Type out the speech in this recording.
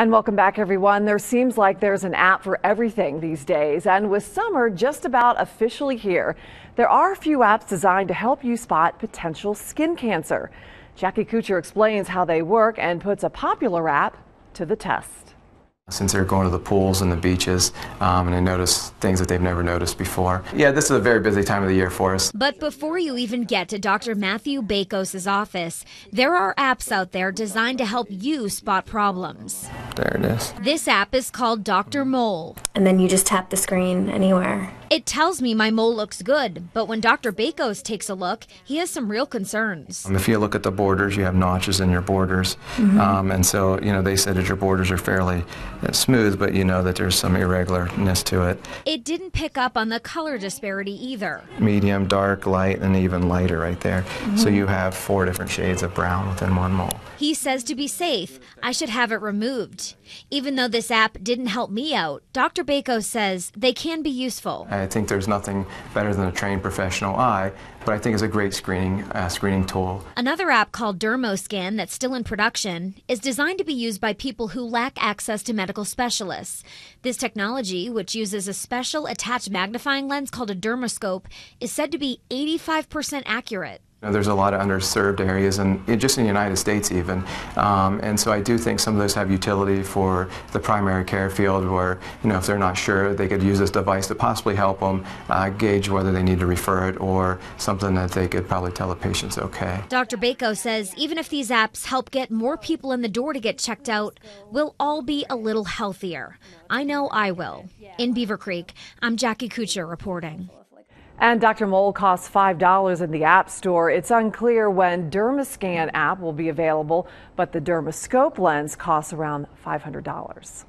And welcome back, everyone. There seems like there's an app for everything these days. And with summer just about officially here, there are a few apps designed to help you spot potential skin cancer. Jackie Couture explains how they work and puts a popular app to the test since they're going to the pools and the beaches um, and they notice things that they've never noticed before. Yeah, this is a very busy time of the year for us. But before you even get to Dr. Matthew Bakos' office, there are apps out there designed to help you spot problems. There it is. This app is called Dr. Mole. And then you just tap the screen anywhere. It tells me my mole looks good, but when Dr. Bakos takes a look, he has some real concerns. Um, if you look at the borders, you have notches in your borders. Mm-hmm. Um, and so, you know, they said that your borders are fairly uh, smooth, but you know that there's some irregularness to it. It didn't pick up on the color disparity either. Medium, dark, light, and even lighter right there. Mm-hmm. So you have four different shades of brown within one mole. He says to be safe, I should have it removed. Even though this app didn't help me out, Dr. Bakos says they can be useful. I think there's nothing better than a trained professional eye, but I think it's a great screening uh, screening tool. Another app called DermoScan that's still in production is designed to be used by people who lack access to medical specialists. This technology, which uses a special attached magnifying lens called a dermoscope, is said to be 85% accurate. You know, there's a lot of underserved areas, and just in the United States even. Um, and so I do think some of those have utility for the primary care field where, you know, if they're not sure, they could use this device to possibly help them uh, gauge whether they need to refer it or something that they could probably tell the patient's okay. Dr. Bakos says even if these apps help get more people in the door to get checked out, we'll all be a little healthier. I know I will. In Beavercreek, I'm Jackie Couture reporting. And Dr. Mole costs $5 in the App Store. It's unclear when DermaScan app will be available, but the Dermoscope lens costs around $500.